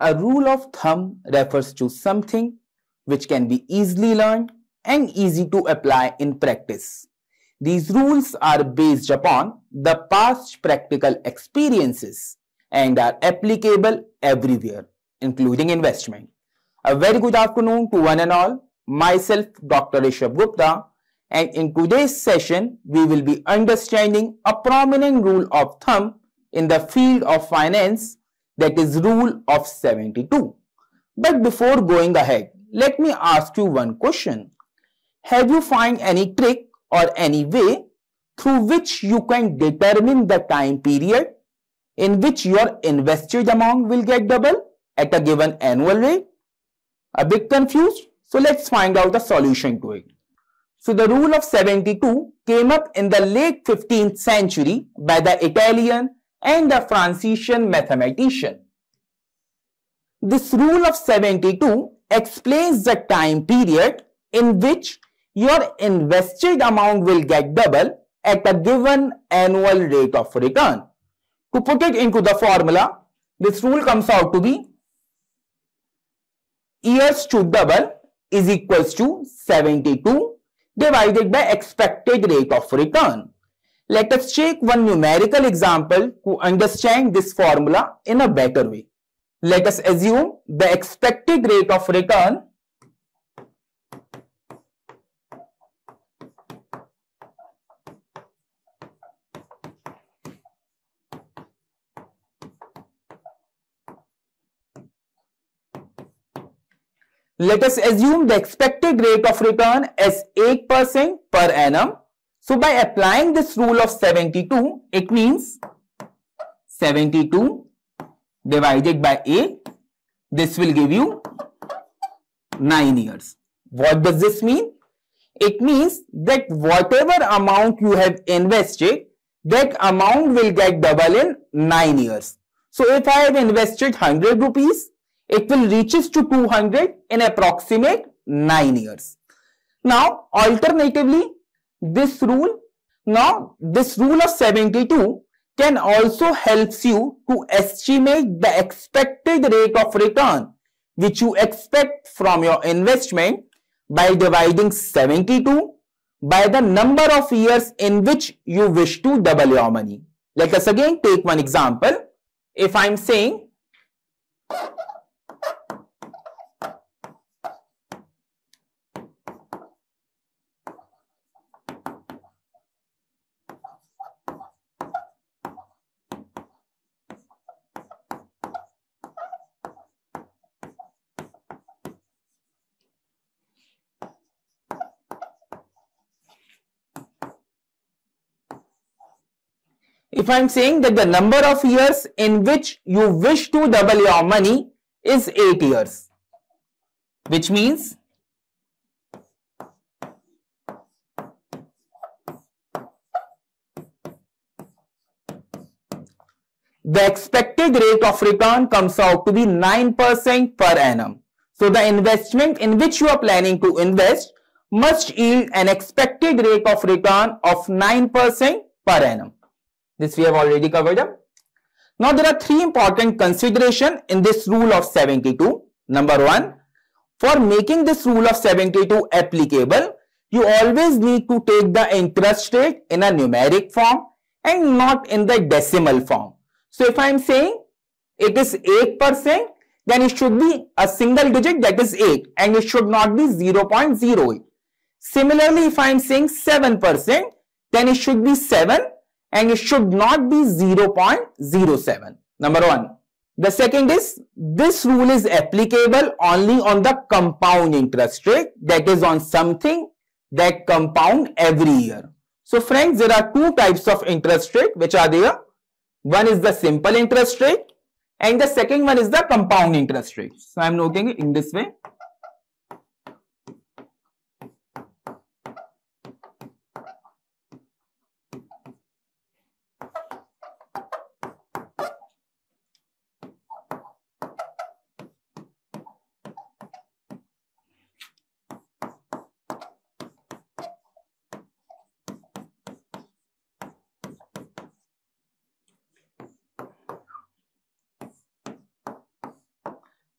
A rule of thumb refers to something which can be easily learned and easy to apply in practice. These rules are based upon the past practical experiences and are applicable everywhere, including investment. A very good afternoon to one and all. Myself, Dr. Rishabh Gupta, and in today's session, we will be understanding a prominent rule of thumb in the field of finance that is rule of 72. But before going ahead, let me ask you one question. Have you find any trick or any way through which you can determine the time period in which your invested amount will get double at a given annual rate? A bit confused? So let's find out the solution to it. So the rule of 72 came up in the late 15th century by the Italian and the Franciscan mathematician. This rule of 72 explains the time period in which your invested amount will get double at a given annual rate of return. To put it into the formula, this rule comes out to be years to double is equals to 72 divided by expected rate of return. Let us take one numerical example to understand this formula in a better way. Let us assume the expected rate of return Let us assume the expected rate of return as 8% per annum. So by applying this rule of 72, it means 72 divided by A, This will give you 9 years. What does this mean? It means that whatever amount you have invested, that amount will get double in 9 years. So if I have invested 100 rupees, it will reaches to 200 in approximate 9 years. Now, alternatively, this rule, now this rule of 72 can also helps you to estimate the expected rate of return which you expect from your investment by dividing 72 by the number of years in which you wish to double your money. Let us again take one example. If I am saying if I'm saying that the number of years in which you wish to double your money is 8 years, which means the expected rate of return comes out to be 9% per annum. So the investment in which you are planning to invest must yield an expected rate of return of 9% per annum. This we have already covered up. Now there are three important consideration in this rule of 72. Number one, for making this rule of 72 applicable, you always need to take the interest rate in a numeric form and not in the decimal form. So if I am saying it is 8%, then it should be a single digit that is 8 and it should not be 0.08. Similarly, if I am saying 7%, then it should be 7 and it should not be 0.07. Number one. The second is this rule is applicable only on the compound interest rate that is on something that compound every year. So friends, there are two types of interest rate which are there. One is the simple interest rate and the second one is the compound interest rate. So I am noting it in this way.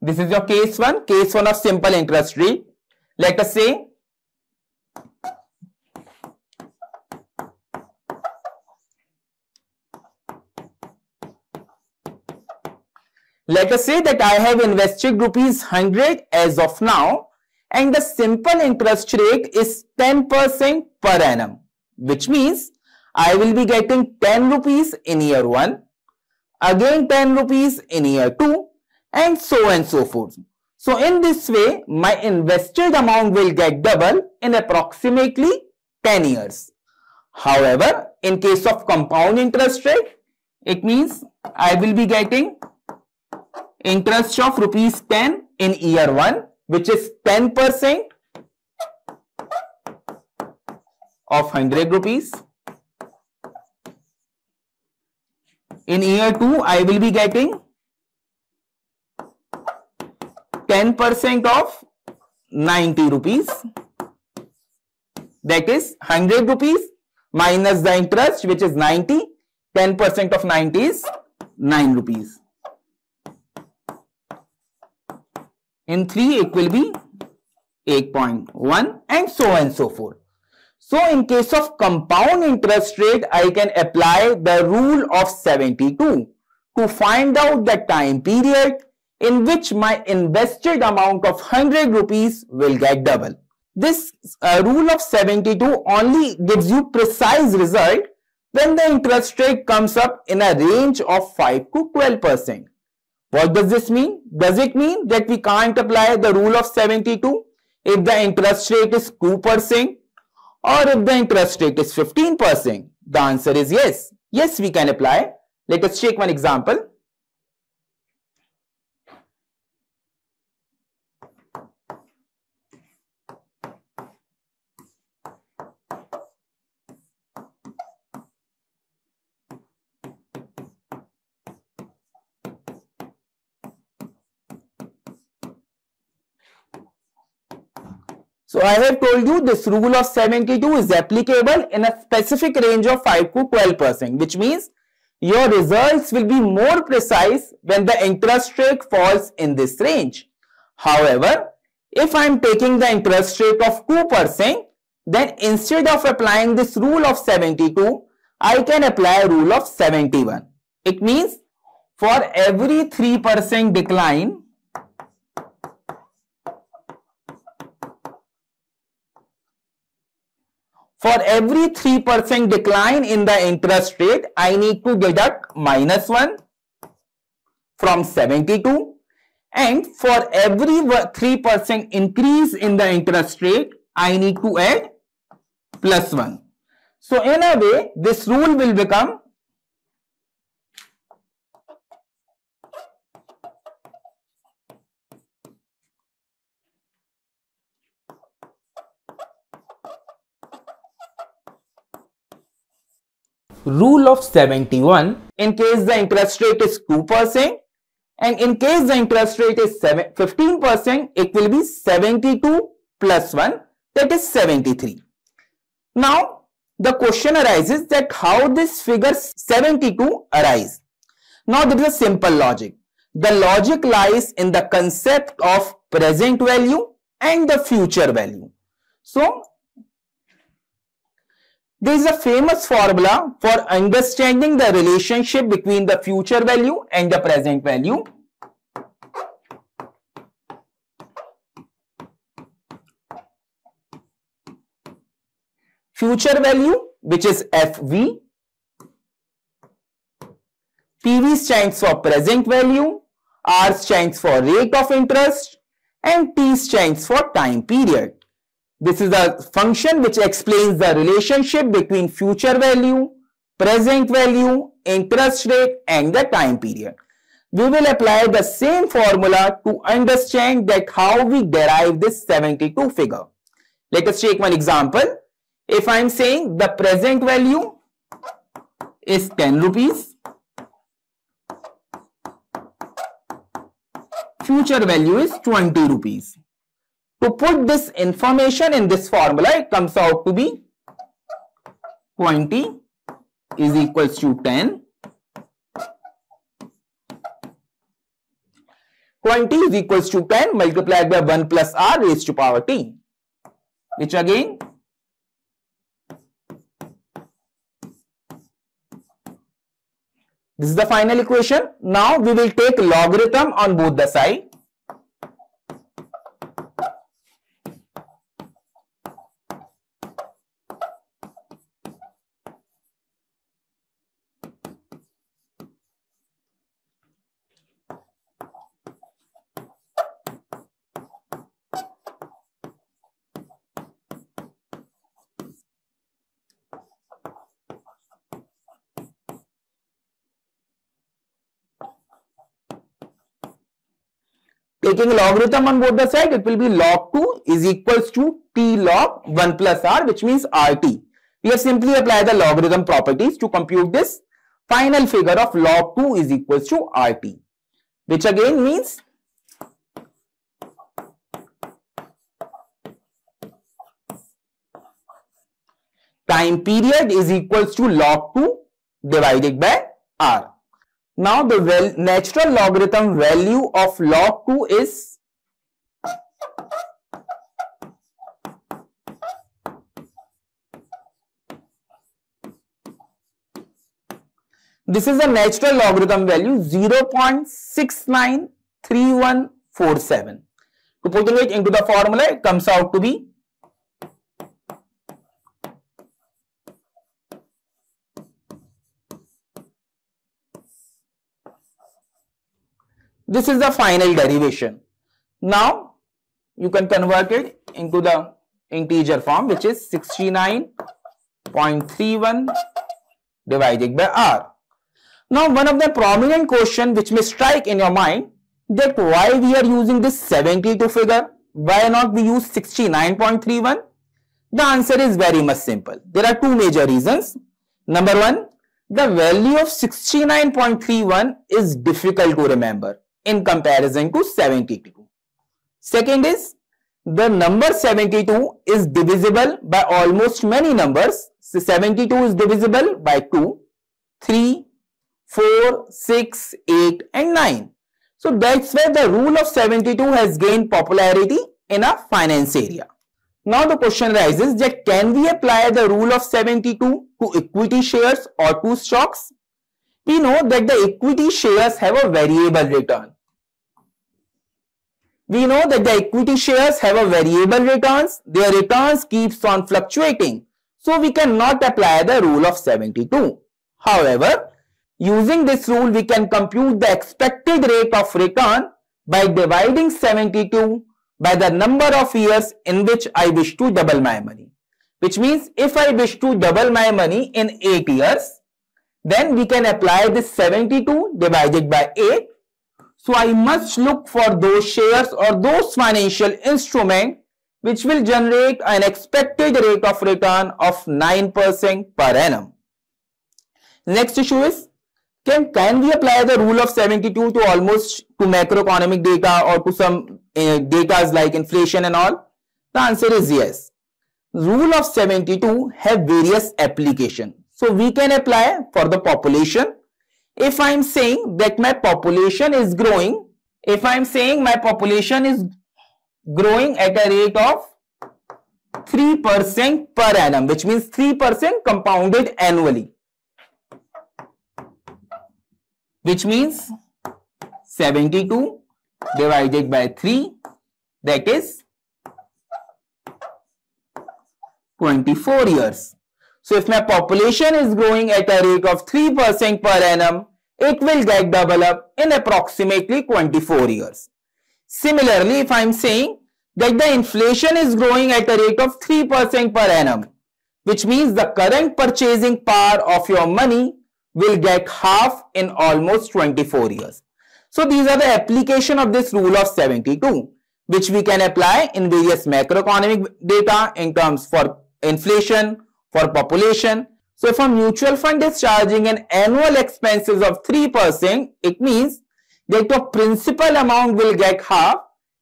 This is your case 1, case 1 of simple interest rate. Let us say Let us say that I have invested rupees 100 as of now and the simple interest rate is 10% per annum which means I will be getting 10 rupees in year 1, again 10 rupees in year 2 and so and so forth. So in this way my invested amount will get double in approximately 10 years. However, in case of compound interest rate, it means I will be getting interest of rupees 10 in year 1 which is 10% of 100 rupees. In year 2 I will be getting 10% of 90 rupees. That is 100 rupees minus the interest which is 90 10% of 90 is 9 rupees. In 3 it will be 8.1 and so on and so forth. So in case of compound interest rate, I can apply the rule of 72 to find out the time period in which my invested amount of 100 rupees will get double. This uh, rule of 72 only gives you precise result when the interest rate comes up in a range of 5 to 12 percent. What does this mean? Does it mean that we can't apply the rule of 72 if the interest rate is 2% or if the interest rate is 15%? The answer is yes. Yes, we can apply. Let us take one example. So I have told you this rule of 72 is applicable in a specific range of 5 to 12 percent which means your results will be more precise when the interest rate falls in this range. However, if I am taking the interest rate of 2 percent then instead of applying this rule of 72 I can apply a rule of 71. It means for every 3 percent decline For every 3% decline in the interest rate, I need to deduct minus 1 from 72 and for every 3% increase in the interest rate, I need to add plus 1. So in a way, this rule will become rule of 71 in case the interest rate is 2% and in case the interest rate is 15% it will be 72 plus 1 that is 73. Now the question arises that how this figure 72 arise. Now there is a simple logic. The logic lies in the concept of present value and the future value. So there is a famous formula for understanding the relationship between the future value and the present value. Future value which is FV, PV stands for present value, R stands for rate of interest and T stands for time period. This is a function which explains the relationship between future value, present value, interest rate and the time period. We will apply the same formula to understand that how we derive this 72 figure. Let us take one example. If I am saying the present value is 10 rupees, future value is 20 rupees. To put this information in this formula, it comes out to be 20 is equals to 10. 20 is equals to 10 multiplied by 1 plus r raised to power t. Which again This is the final equation. Now we will take logarithm on both the side. Taking logarithm on both the side, it will be log 2 is equals to t log 1 plus r, which means rt. We have simply applied the logarithm properties to compute this final figure of log 2 is equals to rt, which again means time period is equals to log 2 divided by r. Now the natural logarithm value of log 2 is This is the natural logarithm value 0.693147. To putting it into the formula, it comes out to be This is the final derivation. Now, you can convert it into the integer form which is 69.31 divided by r. Now, one of the prominent question which may strike in your mind that why we are using this 72 figure, why not we use 69.31? The answer is very much simple. There are two major reasons. Number one, the value of 69.31 is difficult to remember in comparison to 72. Second is the number 72 is divisible by almost many numbers. So 72 is divisible by 2, 3, 4, 6, 8 and 9. So that's where the rule of 72 has gained popularity in a finance area. Now the question arises that can we apply the rule of 72 to equity shares or to stocks? We know that the equity shares have a variable return we know that the equity shares have a variable returns. Their returns keeps on fluctuating. So we cannot apply the rule of 72. However, using this rule, we can compute the expected rate of return by dividing 72 by the number of years in which I wish to double my money. Which means if I wish to double my money in 8 years, then we can apply this 72 divided by 8 so I must look for those shares or those financial instruments which will generate an expected rate of return of 9% per annum. Next issue is, can, can we apply the rule of 72 to almost to macroeconomic data or to some uh, data like inflation and all? The answer is yes. Rule of 72 have various application. So we can apply for the population if I'm saying that my population is growing, if I'm saying my population is growing at a rate of 3% per annum, which means 3% compounded annually, which means 72 divided by 3, that is 24 years. So if my population is growing at a rate of 3% per annum, it will get double up in approximately 24 years. Similarly, if I am saying that the inflation is growing at a rate of 3% per annum, which means the current purchasing power of your money will get half in almost 24 years. So these are the application of this rule of 72, which we can apply in various macroeconomic data in terms for inflation, for population. So if a mutual fund is charging an annual expenses of 3%, it means that your principal amount will get half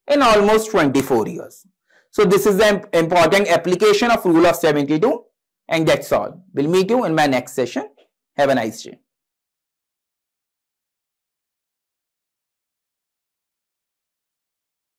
in almost 24 years. So this is the important application of rule of 72 and that's all. We'll meet you in my next session. Have a nice day.